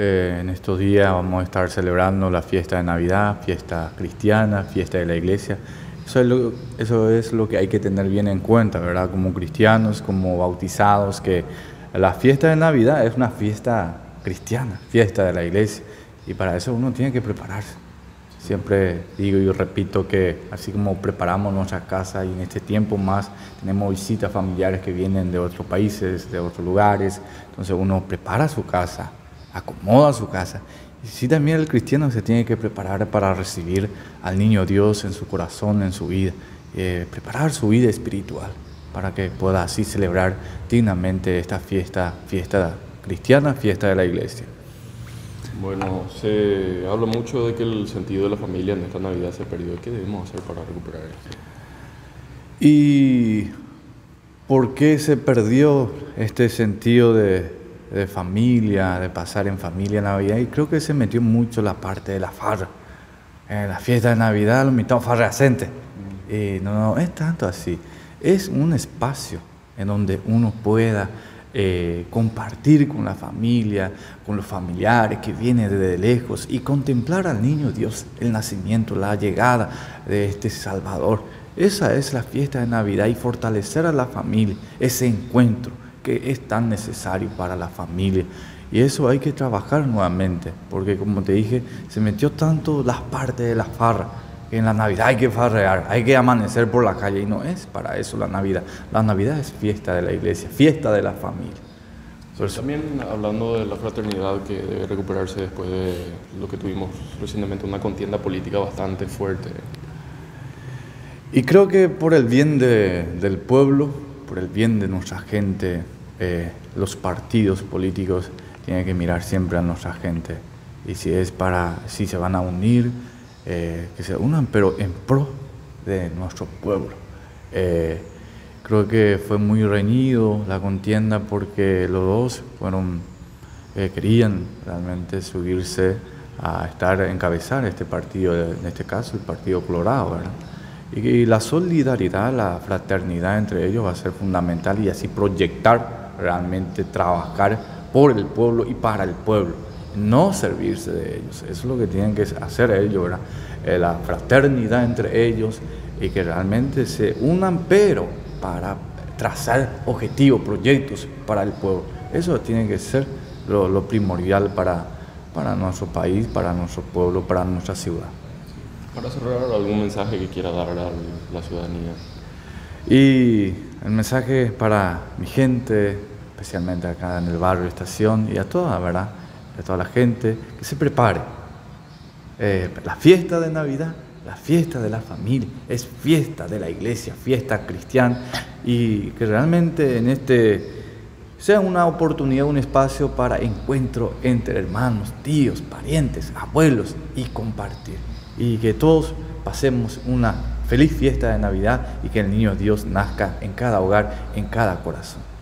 Eh, en estos días vamos a estar celebrando la fiesta de Navidad, fiesta cristiana, fiesta de la iglesia. Eso es, lo, eso es lo que hay que tener bien en cuenta, ¿verdad? Como cristianos, como bautizados, que la fiesta de Navidad es una fiesta cristiana, fiesta de la iglesia. Y para eso uno tiene que prepararse. Siempre digo y repito que así como preparamos nuestra casa y en este tiempo más tenemos visitas familiares que vienen de otros países, de otros lugares, entonces uno prepara su casa, acomoda su casa. Y sí también el cristiano se tiene que preparar para recibir al niño Dios en su corazón, en su vida, eh, preparar su vida espiritual para que pueda así celebrar dignamente esta fiesta, fiesta cristiana, fiesta de la iglesia. Bueno, se habla mucho de que el sentido de la familia en esta Navidad se perdió. ¿Qué debemos hacer para recuperar eso? ¿Y por qué se perdió este sentido de, familia, de pasar en familia Navidad? Y creo que se metió mucho la parte de la farra. En la fiesta de Navidad lo mitad farracente. Mm. Y no, no, es tanto así. Es un espacio en donde uno pueda eh, compartir con la familia, con los familiares que vienen desde lejos y contemplar al niño Dios, el nacimiento, la llegada de este Salvador. Esa es la fiesta de Navidad y fortalecer a la familia, ese encuentro que es tan necesario para la familia. Y eso hay que trabajar nuevamente, porque como te dije, se metió tanto las partes de la farra en la Navidad hay que farrear, hay que amanecer por la calle y no es para eso la Navidad. La Navidad es fiesta de la iglesia, fiesta de la familia. También hablando de la fraternidad que debe recuperarse después de lo que tuvimos recientemente, una contienda política bastante fuerte. Y creo que por el bien del pueblo, por el bien de nuestra gente, eh, los partidos políticos tienen que mirar siempre a nuestra gente. Y si es para, si se van a unir, eh, que se unan, pero en pro de nuestro pueblo. Eh, creo que fue muy reñido la contienda porque los dos fueron, eh, querían realmente subirse a estar, encabezar este partido, en este caso el Partido Colorado, ¿verdad? Y, la solidaridad, la fraternidad entre ellos va a ser fundamental y así proyectar realmente, trabajar por el pueblo y para el pueblo no servirse de ellos. Eso es lo que tienen que hacer ellos. Eh, la fraternidad entre ellos y que realmente se unan, pero para trazar objetivos, proyectos para el pueblo. Eso tiene que ser lo, primordial para, para nuestro país, para nuestro pueblo, para nuestra ciudad. Para cerrar, ¿algún mensaje que quiera dar a la ciudadanía? Y el mensaje para mi gente, especialmente acá en el barrio Estación y a toda, ¿verdad? a toda la gente, que se prepare. Eh, la fiesta de Navidad, la fiesta de la familia, es fiesta de la iglesia, fiesta cristiana, y que realmente en este sea una oportunidad, un espacio para encuentro entre hermanos, tíos, parientes, abuelos y compartir. Y que todos pasemos una feliz fiesta de Navidad y que el niño Dios nazca en cada hogar, en cada corazón.